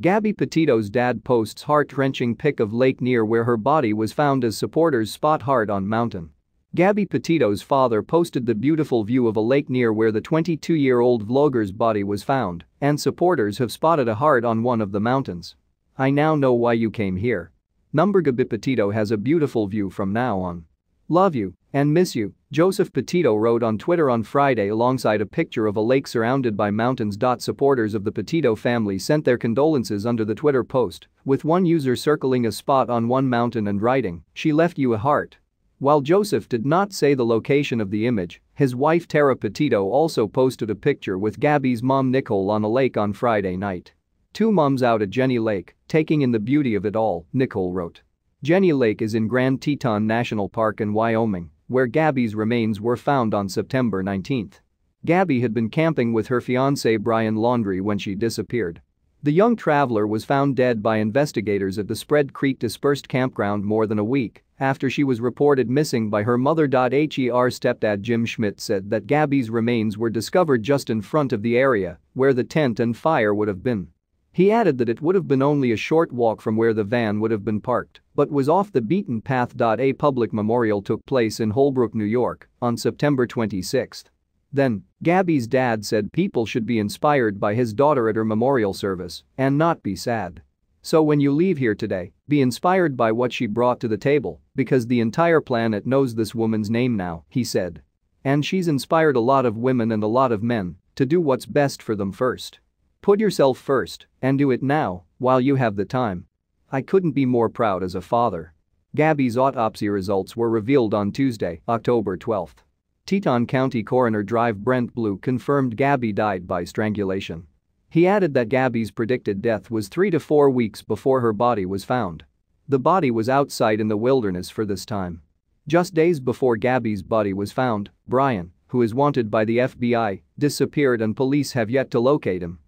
Gabby Petito's dad posts heart-wrenching pic of lake near where her body was found as supporters spot heart on mountain. Gabby Petito's father posted the beautiful view of a lake near where the 22-year-old vlogger's body was found, and supporters have spotted a heart on one of the mountains. I now know why you came here. Number Gabby Petito has a beautiful view from now on. Love you and miss you, Joseph Petito wrote on Twitter on Friday alongside a picture of a lake surrounded by mountains. Supporters of the Petito family sent their condolences under the Twitter post, with one user circling a spot on one mountain and writing, she left you a heart. While Joseph did not say the location of the image, his wife Tara Petito also posted a picture with Gabby's mom Nichole on a lake on Friday night. Two moms out at Jenny Lake, taking in the beauty of it all, Nichole wrote. Jenny Lake is in Grand Teton National Park in Wyoming, where Gabby's remains were found on September 19. Gabby had been camping with her fiancé Brian Laundrie when she disappeared. The young traveler was found dead by investigators at the Spread Creek dispersed campground more than a week after she was reported missing by her mother. Her stepdad Jim Schmidt said that Gabby's remains were discovered just in front of the area where the tent and fire would have been. He added that it would have been only a short walk from where the van would have been parked, but was off the beaten path. A public memorial took place in Holbrook, New York, on September 26. Then, Gabby's dad said people should be inspired by his daughter at her memorial service and not be sad. So when you leave here today, be inspired by what she brought to the table, because the entire planet knows this woman's name now, he said. And she's inspired a lot of women and a lot of men to do what's best for them first. Put yourself first and do it now while you have the time. I couldn't be more proud as a father. Gabby's autopsy results were revealed on Tuesday, October 12. Teton County Coroner Drive Brent Blue confirmed Gabby died by strangulation. He added that Gabby's predicted death was three to four weeks before her body was found. The body was outside in the wilderness for this time. Just days before Gabby's body was found, Brian, who is wanted by the FBI, disappeared and police have yet to locate him.